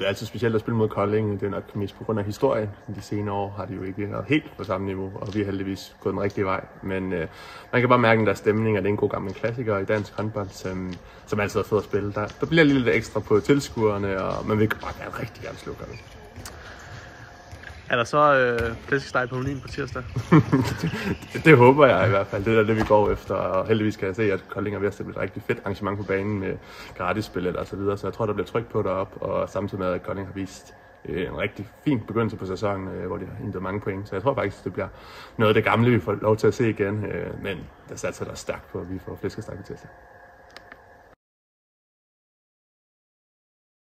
det er altid specielt at spille mod Kolding. Det er nok mest på grund af historien. De senere år har de jo ikke været helt på samme niveau, og vi er heldigvis gået den rigtige vej. Men øh, man kan bare mærke, at der er stemning, og det er en god gammel klassiker i dansk håndbold, som, som altid er fed at spille. Der, der bliver lidt ekstra på tilskuerne, og man vil bare gerne rigtig gerne slå Kolding. Er der så øh, flæskesteg på menuen på tirsdag? det, det, håber jeg i hvert fald. Det er det, vi går efter. Og heldigvis kan jeg se, at Kolding er ved at sætte et rigtig fedt arrangement på banen med gratisbillet og så videre. Så jeg tror, der bliver tryk på derop og samtidig med, at Kolding har vist øh, en rigtig fin begyndelse på sæsonen, øh, hvor de har hentet mange point. Så jeg tror faktisk, det bliver noget af det gamle, vi får lov til at se igen. Øh, men der satser der stærkt på, at vi får flæskesteg på tirsdag.